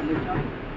on the joint.